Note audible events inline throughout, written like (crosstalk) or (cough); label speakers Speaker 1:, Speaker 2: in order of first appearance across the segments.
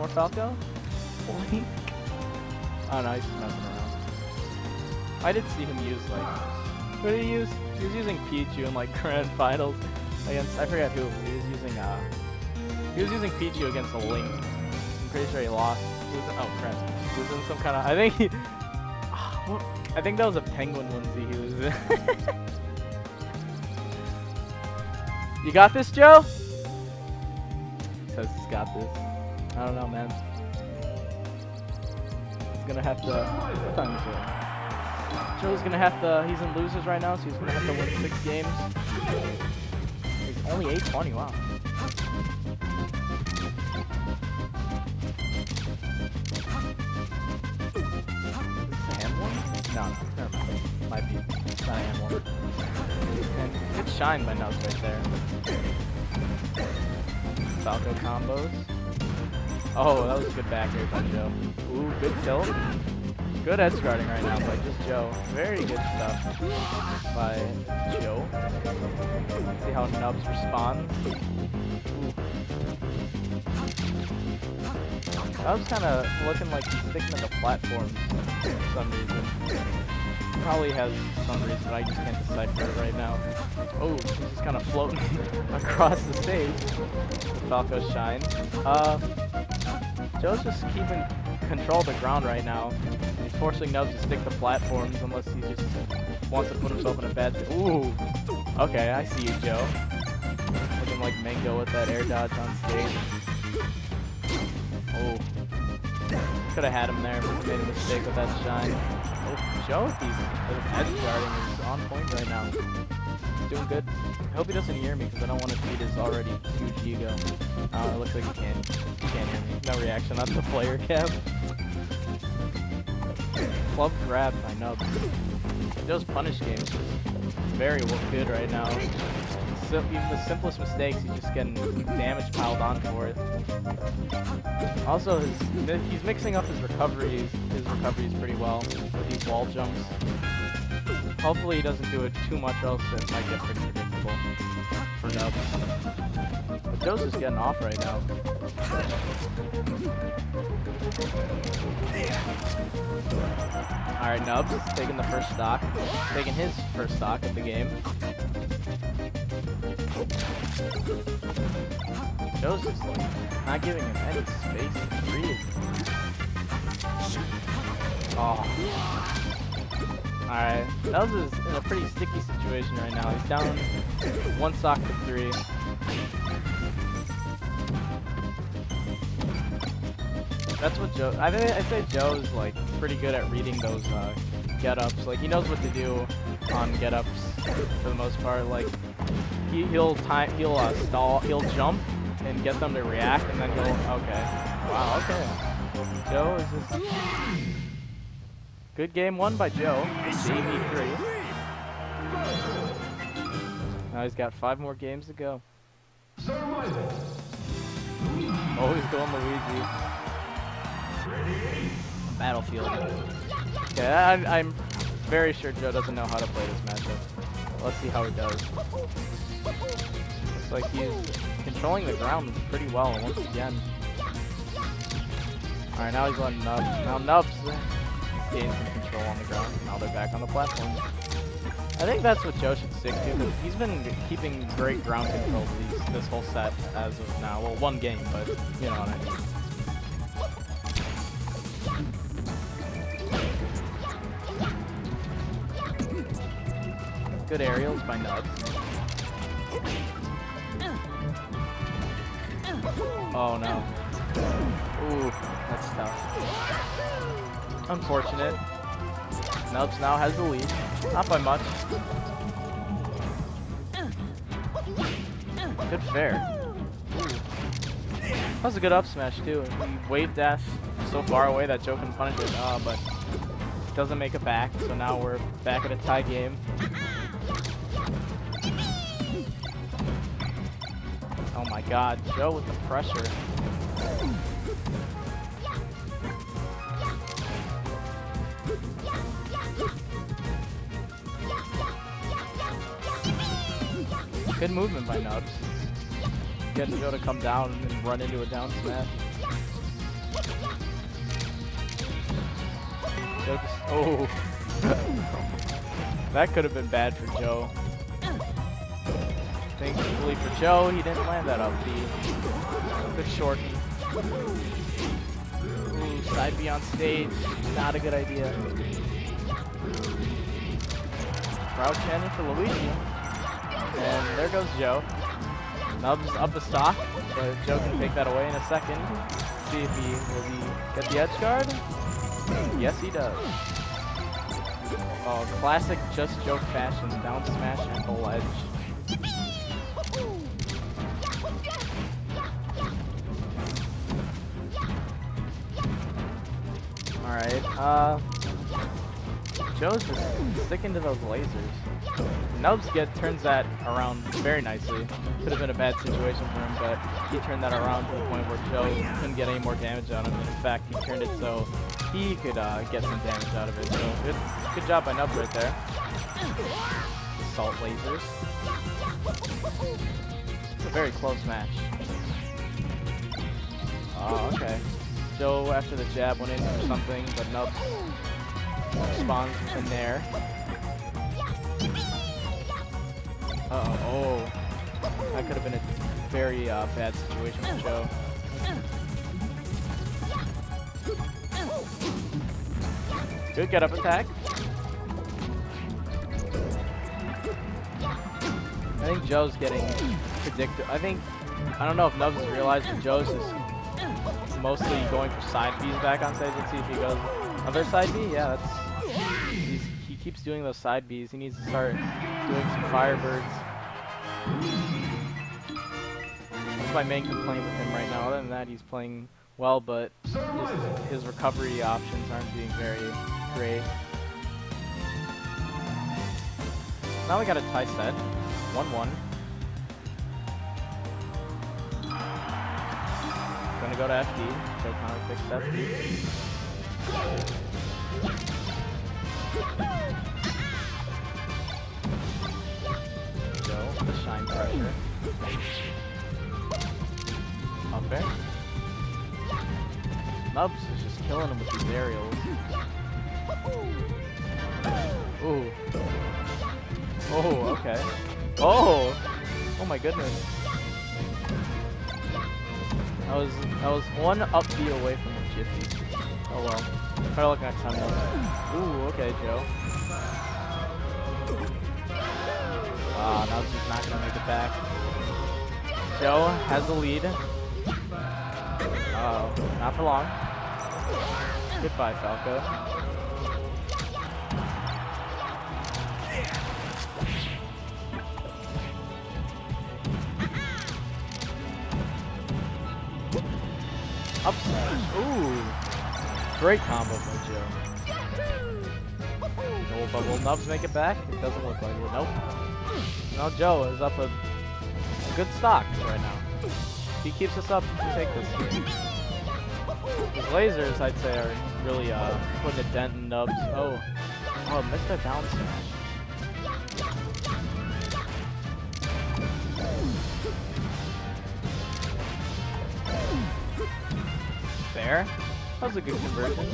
Speaker 1: More Falco? Oh no, he's just messing around. I did see him use like, what did he use? He was using Pichu in like (laughs) grand finals against, I forget who, he was using, uh, he was using Pichu against a Link. I'm pretty sure he lost. He was, oh crap. He was in some kind of, I think he, (sighs) I think that was a penguin onesie he was in. (laughs) you got this, Joe? Says he's got this. I don't know, man. He's gonna have to. What time is it? Joe's gonna have to. He's in losers right now, so he's gonna have to win six games. He's only 820. Wow. No, no. Might be. It's shine by Knubs right there. Falco combos. Oh, that was a good back air by Joe. Ooh, good tilt. Good edge guarding right now by just Joe. Very good stuff by Joe. Let's see how Knubs responds. Was kind of looking like he's sticking to the platforms for some reason. Probably has some reason, I just can't decipher it right now. Oh, he's just kind of floating (laughs) across the stage. Falco shine. Uh, Joe's just keeping control of the ground right now. He's forcing Knubs to stick to platforms unless he just wants to put himself in a bad. Ooh. Okay, I see you, Joe. Looking like Mango with that air dodge on stage. Oh. Could have had him there, but he made a mistake with that shine. Oh, Joe with these edge guarding is on point right now. Doing good. I hope he doesn't hear me because I don't want to feed his already huge ego. Uh, it looks like he can't. He can't hear me. No reaction on the player cap. Club grab by Knubs. Joe's punish games very good right now. So, even the simplest mistakes, he's just getting damage piled on for it. Also, his, he's mixing up his recoveries, his recoveries pretty well with these wall jumps. Hopefully he doesn't do it too much, else it might get pretty predictable for Knubs. But just getting off right now. Alright, Knubs taking the first stock. Taking his first stock of the game. Just like, not giving him any space to breathe. Oh. Alright, Knubs is in a pretty sticky situation right now. He's down one sock to three. That's what Joe. I think I say Joe's like pretty good at reading those uh, get-ups. Like he knows what to do on get-ups for the most part. Like he, he'll time he'll uh, stall he'll jump and get them to react, and then he'll okay. Wow. Okay. Joe is just good game won by Joe. JV three. Now he's got five more games to go. Oh, he's going Luigi. Battlefield. Yeah, I, I'm very sure Joe doesn't know how to play this matchup. Let's see how he does. Looks like he's controlling the ground pretty well once again. Alright, now he's letting Knubs. Now Knubs gains some control on the ground. Now they're back on the platform. I think that's what Joe should stick to, he's been keeping great ground control these, this whole set as of now. Well, one game, but you know what I mean. Good aerials by Knubs. Oh no. Ooh, that's tough. Unfortunate. Knubs now has the lead. Not by much. Good fair. That was a good up smash too. He wave dash so far away that Joe can punish it, uh, but doesn't make it back. So now we're back at a tie game. Oh my god, Joe with the pressure. Good movement by Knubs. Getting Joe to come down and run into a down smash. Oh. (laughs) that could have been bad for Joe. Thankfully for Joe, he didn't land that up B. Good shorten. Ooh, side B on stage. Not a good idea. Crouch in for Luigi. And there goes Joe. Knubs up the stock, but Joe can take that away in a second. See if he will he get the edge guard. Yes, he does. Oh, classic Just Joe fashion, down smash and full edge. Alright, uh... Joe's just sticking to those lasers. Knubs get turns that around very nicely. Could have been a bad situation for him, but he turned that around to the point where Joe couldn't get any more damage on him. And in fact, he turned it so he could uh, get some damage out of it. So good, good job by Knubs right there. Salt lasers. It's a very close match. Oh, okay. Joe, after the jab, went in for something, but Knubs responds in there. Uh oh, oh. That could have been a very uh, bad situation for Joe. Good get up attack. I think Joe's getting predicted. I think, I don't know if Knubs has realized that Joe's is mostly going for side Bs back on stage. Let's see if he goes other side B. Yeah, that's, he keeps doing those side Bs. He needs to start doing some Firebirds. That's my main complaint with him right now. Other than that, he's playing well, but his, his recovery options aren't being very great. Now we got a tie set. 1-1. Gonna go to FD. So Connor picks FD. Up there. Knubs is just killing him with these aerials. Ooh. Oh, okay. Oh! Oh my goodness. I was I was one up B away from the JV. Oh well. Try to look next time though. Ooh, okay, Joe. Uh, Knubs is not gonna make it back. Joe has the lead. Uh oh, not for long. Goodbye, Falco. Up. Ooh. Great combo by Joe. No, but will Knubs make it back? It doesn't look like it. Nope. Now Joe is up a, a good stock right now. If he keeps us up, he can take this. His lasers, I'd say, are really uh, putting a dent in Knubs. Oh. Oh, missed a down smash. Fair. That was a good conversion.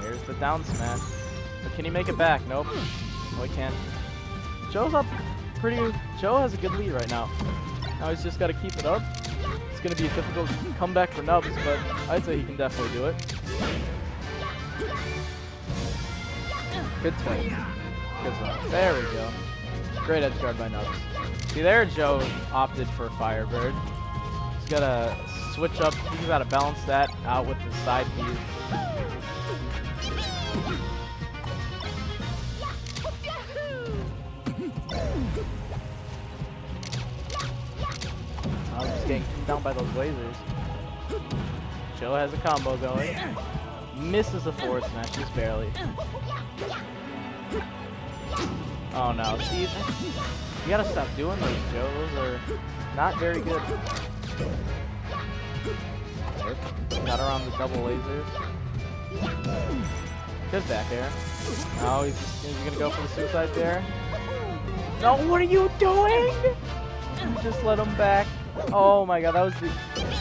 Speaker 1: There's the down smash. But can he make it back? Nope. No, he can't. Joe's up pretty... Joe has a good lead right now. Now he's just got to keep it up. It's going to be a difficult comeback for Knubs, but I'd say he can definitely do it. Good twin. Good stuff. There we go. Great edge guard by Knubs. See there, Joe opted for Firebird. He's got to switch up. He's got to balance that out with the side view. Getting down by those lasers. Joe has a combo going. Misses a forward smash, just barely. Oh no, see, you gotta stop doing those, Joe. Those are not very good. Got around the double lasers. Good back air. Oh, he's, he's gonna go for the suicide there. No, what are you doing? You just let him back. Oh my god, that was the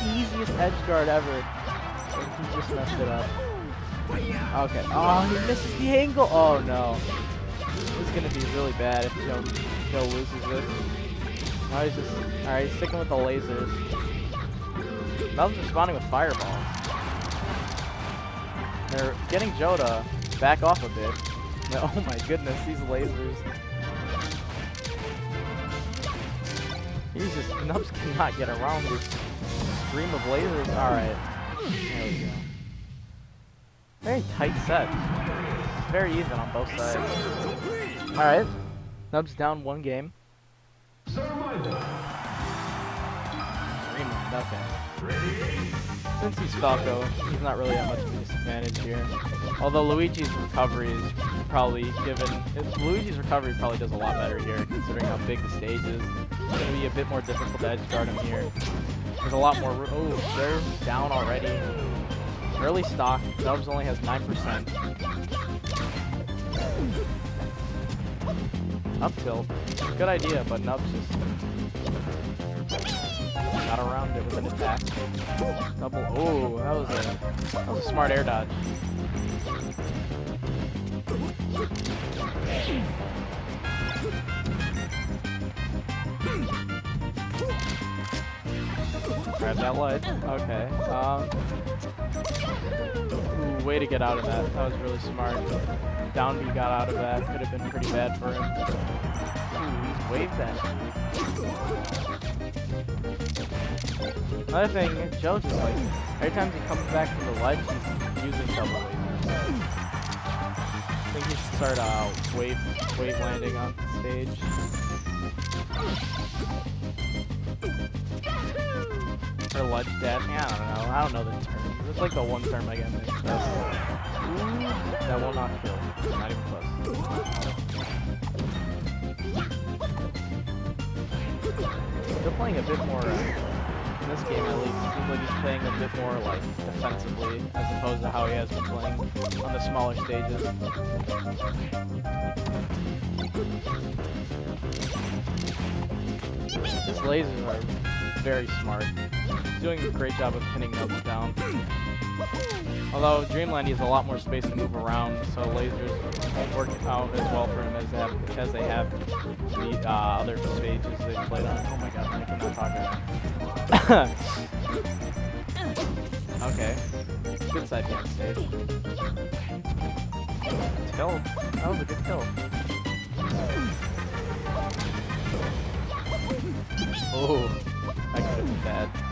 Speaker 1: easiest edge guard ever. He just messed it up. Okay. Oh, he misses the angle. Oh no. This is gonna be really bad if Joe Joe loses this. Now he's just alright, he's sticking with the lasers. Nub's responding with fireballs. They're getting to back off a bit. (laughs) Oh my goodness, these lasers. He's just Knubs cannot get around this stream of lasers. Alright. There we go. Very tight set. Very even on both sides. Alright. Knubs down one game. Dreamland, okay. Since he's Falco, he's not really at much of a disadvantage here. Although Luigi's recovery is probably given... Luigi's recovery probably does a lot better here, considering how big the stage is. It's going to be a bit more difficult to edge guard him here. There's a lot more... room. Oh, they're down already. Early stock. Knubs only has 9%. Up tilt. Good idea, but Knubs just got around it with an attack. Double. Oh, that was a that was a smart air dodge. Grab that ledge. Okay. Um. Way to get out of that. That was really smart. Down B got out of that. Could have been pretty bad for him. Ooh, he's wave dashing. Another thing, Joe just like every time he comes back from the ledge, he's using double. I think he should start uh, wave wave landing on the stage. Or ledge dashing. I don't know. I don't know the term. It's like the one term I get mixed up. That will not kill. Not even close. Still playing a bit more, uh, in this game at least, seems like he's playing a bit more, like, defensively, as opposed to how he has been playing on the smaller stages. His lasers are very smart. Doing a great job of pinning Knubs down. Although Dreamland has a lot more space to move around, so lasers won't work out as well for him as they have, as they have the uh, other stages they've played on. Oh my god, I cannot talk right (coughs) okay. Good side behind stage. Kill. That was a good kill. Oh, that could have been bad.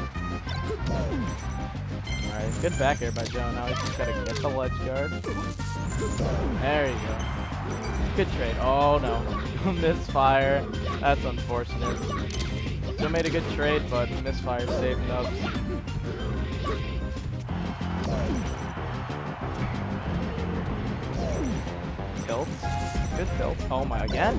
Speaker 1: Alright, good back air by Joe. Now he's just gotta get the ledge guard. There you go. Good trade. Oh no. (laughs) misfire. That's unfortunate. Joe made a good trade, but misfire saved Knubs. Tilt. Good tilt. Oh my, again?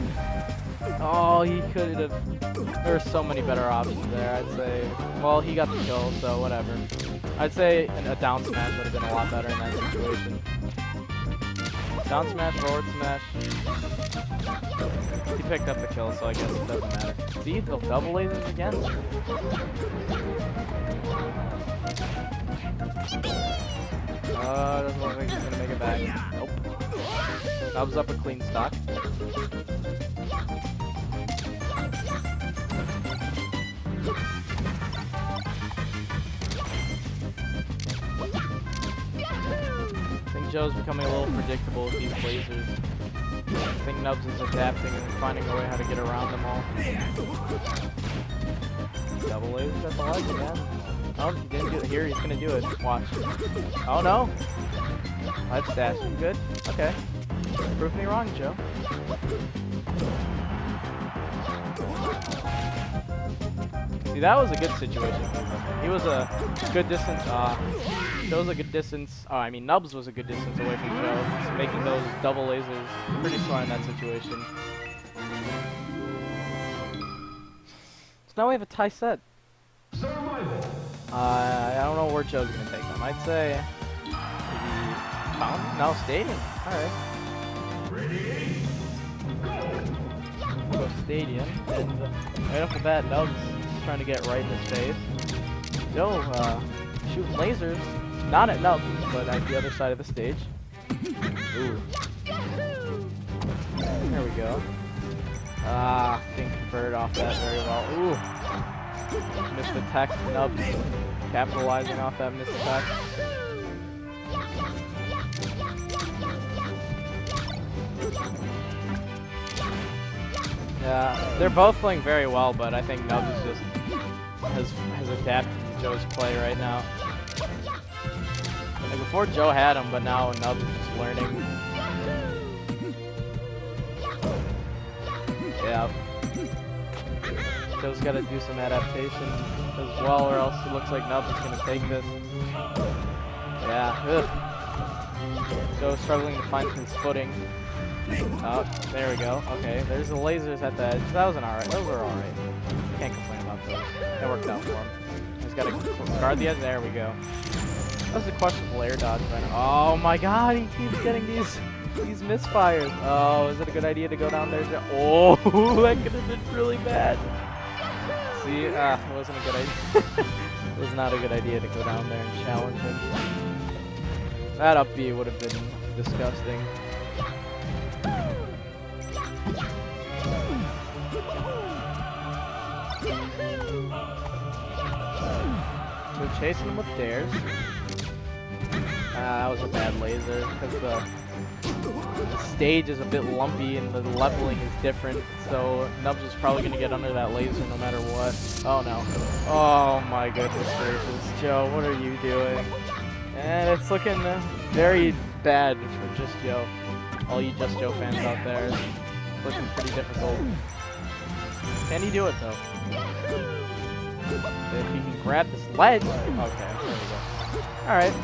Speaker 1: Oh, he could have... There were so many better options there, I'd say. Well, he got the kill, so whatever. I'd say a down smash would have been a lot better in that situation. Down smash, forward smash. He picked up the kill, so I guess it doesn't matter. See, the double lasers again? Uh, doesn't look like he's gonna make it back. Nope. Knubs up a clean stock. I think Joe's becoming a little predictable with these lasers. I think Knubs is adapting and finding a way how to get around them all. Double lasers at the ledge again. Oh, he didn't do it here. He's gonna do it. Watch. Oh no! Dash. You good? Okay. Prove me wrong, Joe. See, that was a good situation. He was a good distance. Uh, Joe was a good distance. Oh, I mean, Knubs was a good distance away from Joe, so making those double lasers pretty smart in that situation. So now we have a tie set. Uh, I don't know where Joe's gonna take them. I'd say maybe Fountain? No, Stadium. All right. Ready. Go Stadium, and right off the bat, Knubs trying to get right in his face. Joe, uh, shooting lasers. Not at Nub, but at the other side of the stage. Ooh. There we go. Ah, didn't convert off that very well. Ooh. Missed attack. Nub capitalizing off that missed attack. Yeah, they're both playing very well, but I think Knubs is just has has adapted to Joe's play right now. Like before Joe had him, but now Knubs is just learning. Yeah. Joe's got to do some adaptation as well, or else it looks like Knubs is to take this. Yeah. Ugh. Joe's struggling to find his footing. Oh, there we go. Okay, there's the lasers at the edge. That was an alright. Those were alright. Can't complain about those. That worked out for him. He's got to guard the edge. There we go. That was a questionable air dodge. Oh my god, he keeps getting these these misfires. Oh, is it a good idea to go down there? Oh, (laughs) that could have been really bad. See, ah, it wasn't a good idea. (laughs) it was not a good idea to go down there and challenge him. That up B would have been disgusting. Chasing him with dares. Ah, that was a bad laser because the, the, stage is a bit lumpy and the leveling is different. So Knubs is probably going to get under that laser no matter what. Oh no. Oh my goodness gracious. Joe, what are you doing? And it's looking very bad for Just Joe. All you Just Joe fans out there. It's looking pretty difficult. Can he do it though? If he can grab this ledge. Okay, there we go. Alright.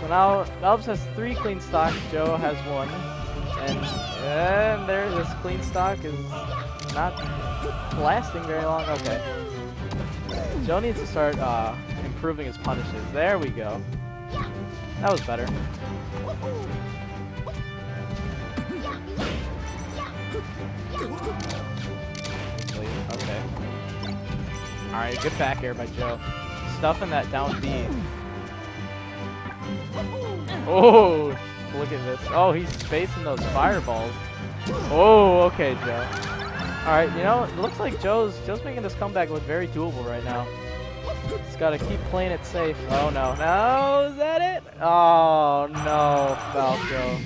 Speaker 1: So now Knubs has three clean stocks, Joe has one. And, and there, this clean stock is not lasting very long. Okay. Joe needs to start uh, improving his punishes. There we go. That was better. Okay. Alright, good back air by Joe. Stuffing that down B. Oh, look at this. Oh, he's spacing those fireballs. Oh, okay, Joe. Alright, you know, it looks like Joe's Joe's making this comeback look very doable right now. Just gotta keep playing it safe. Oh no. No, is that it? Oh no, Falco.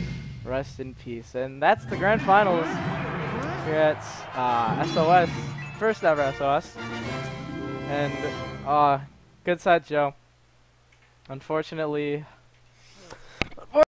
Speaker 1: Rest in peace. And that's the grand finals at uh, SOS. First ever SOS. And uh good side Joe. Unfortunately,